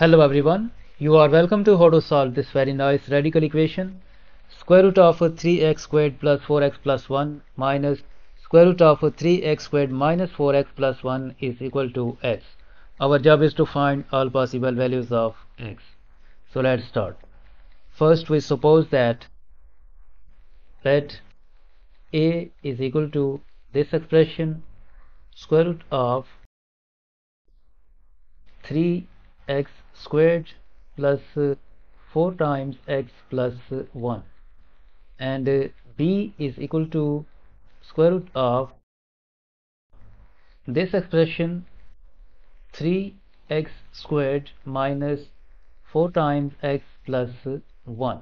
Hello everyone, you are welcome to how to solve this very nice radical equation. Square root of 3x squared plus 4x plus 1 minus square root of 3x squared minus 4x plus 1 is equal to x. Our job is to find all possible values of x. So let's start. First we suppose that let a is equal to this expression square root of 3x squared plus 4 times x plus 1 and b is equal to square root of this expression 3x squared minus 4 times x plus 1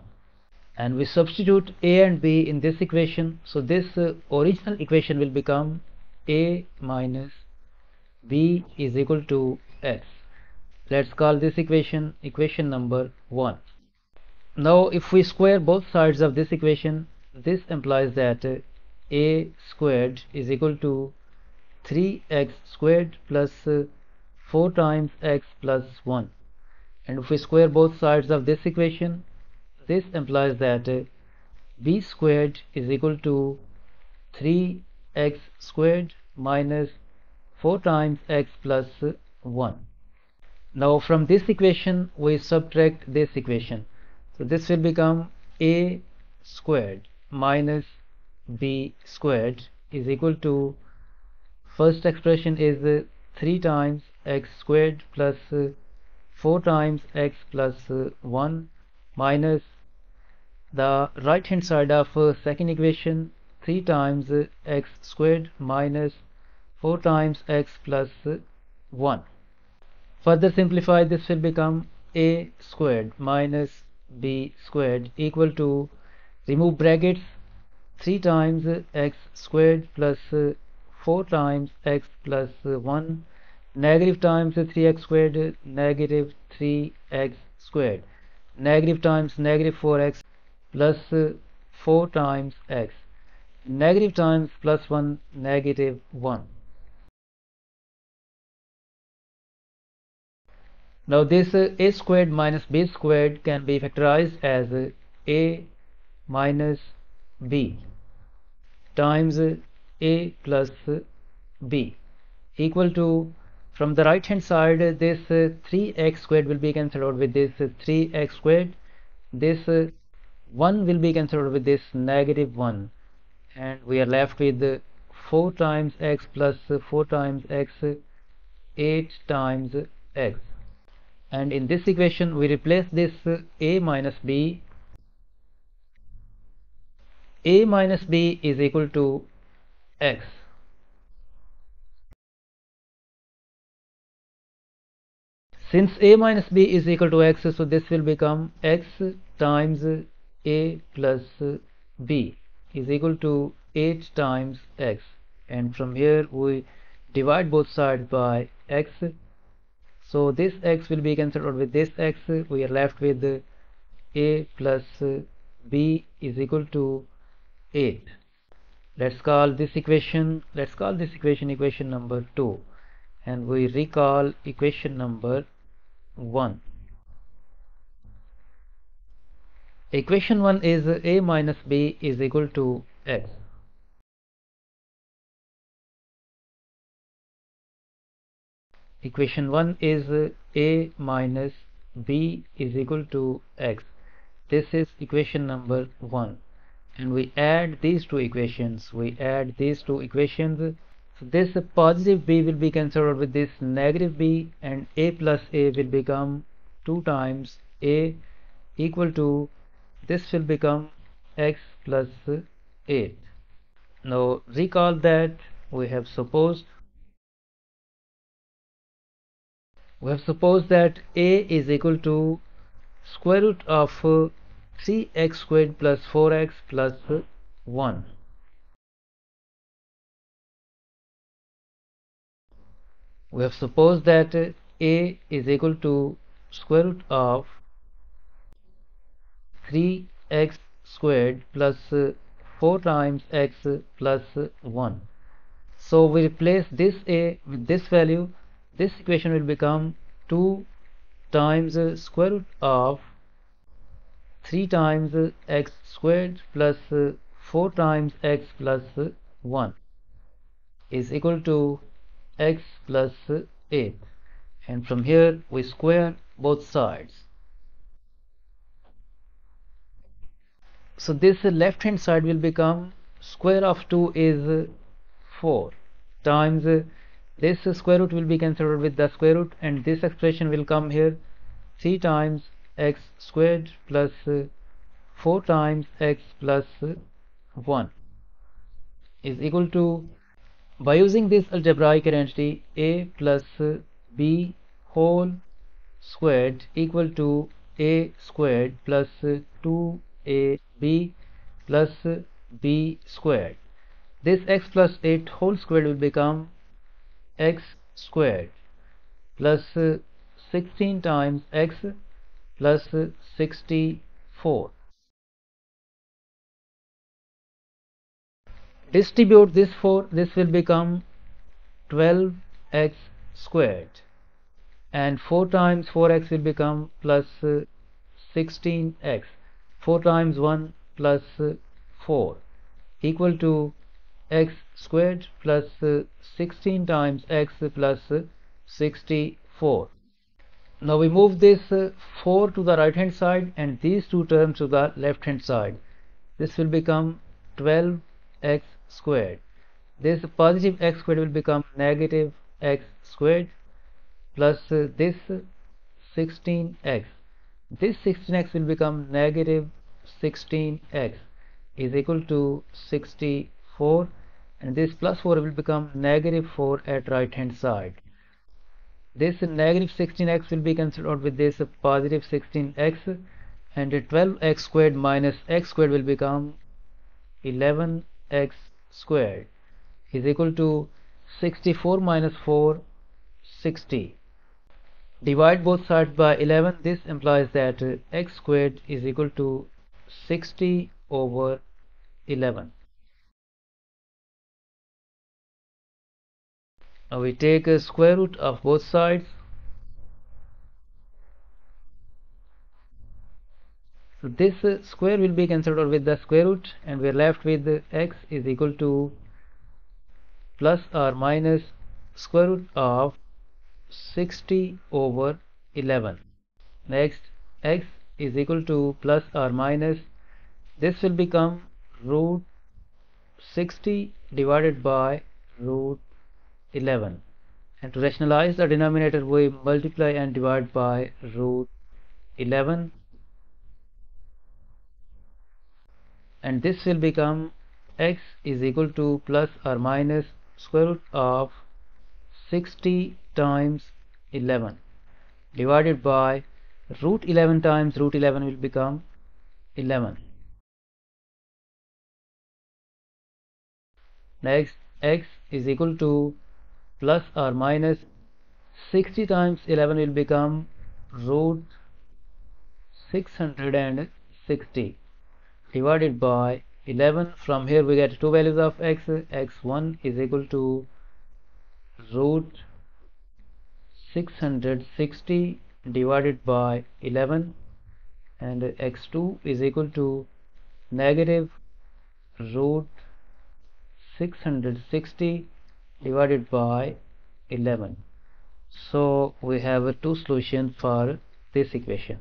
and we substitute a and b in this equation. So this uh, original equation will become a minus b is equal to x let's call this equation equation number 1 now if we square both sides of this equation this implies that uh, a squared is equal to 3x squared plus uh, 4 times x plus 1 and if we square both sides of this equation this implies that uh, b squared is equal to 3x squared minus 4 times x plus 1 now from this equation we subtract this equation. So this will become a squared minus b squared is equal to first expression is uh, 3 times x squared plus uh, 4 times x plus uh, 1 minus the right hand side of second equation 3 times x squared minus 4 times x plus 1 further simplify this will become a squared minus b squared equal to remove brackets 3 times x squared plus uh, 4 times x plus uh, 1 negative times 3x squared negative 3x squared negative times negative 4x plus uh, 4 times x negative times plus 1 negative 1 now this uh, a squared minus b squared can be factorized as uh, a minus b times uh, a plus b. Equal to from the right hand side this 3x squared will be cancelled out with this 3x squared. This 1 will be cancelled out with this negative 1 and we are left with 4 times x plus 4 times x 8 times x and in this equation we replace this uh, a minus b. A minus b is equal to x. Since a minus b is equal to x so this will become x times a plus b is equal to 8 times x. And from here we divide both sides by x so this x will be cancelled with this x we are left with a plus b is equal to 8 let's call this equation let's call this equation equation number 2 and we recall equation number 1 equation 1 is a minus b is equal to x equation 1 is uh, a minus b is equal to x. This is equation number 1 and we add these two equations. We add these two equations. So this positive b will be cancelled with this negative b and a plus a will become 2 times a equal to this will become x plus 8 now recall that we have supposed we have supposed that a is equal to square root of 3x squared plus 4x plus 1 we have supposed that a is equal to square root of 3x squared plus 4 times x plus 1 so we replace this a with this value this equation will become 2 times square root of 3 times x squared plus 4 times x plus 1 is equal to x plus 8 and from here we square both sides. So this left hand side will become square of 2 is 4 times this square root will be cancelled with the square root and this expression will come here 3 times x squared plus uh, 4 times x plus uh, 1 is equal to by using this algebraic identity a plus uh, b whole squared equal to a squared plus 2ab plus b squared. This x plus 8 whole squared will become x squared plus 16 times x plus 64 distribute this 4 this will become 12x squared. And 4 times 4x will become plus 16x 4 times 1 plus 4 equal to x squared plus uh, 16 times x plus uh, 64 now we move this uh, 4 to the right hand side and these two terms to the left hand side. This will become 12x squared. This positive x squared will become negative x squared plus this 16x this 16x will become negative 16x is equal to 64 and this plus 4 will become negative 4 at right hand side. This negative 16x will be cancelled out with this positive 16x and 12x squared minus x squared will become 11x squared is equal to 64 minus 4 60 divide both sides by 11 this implies that x squared is equal to 60 over 11 now we take a square root of both sides. So this square will be cancelled out with the square root and we are left with x is equal to plus or minus square root of 60 over 11 next x is equal to plus or minus this will become root 60 divided by root 11 and to rationalize the denominator we multiply and divide by root 11 and this will become x is equal to plus or minus square root of 60 times 11 divided by root 11 times root 11 will become 11 next x is equal to plus or minus 60 times 11 will become root 660 divided by 11 from here we get two values of x. X1 is equal to root 660 divided by 11 and x2 is equal to negative root 660 divided by 11 so we have two solutions for this equation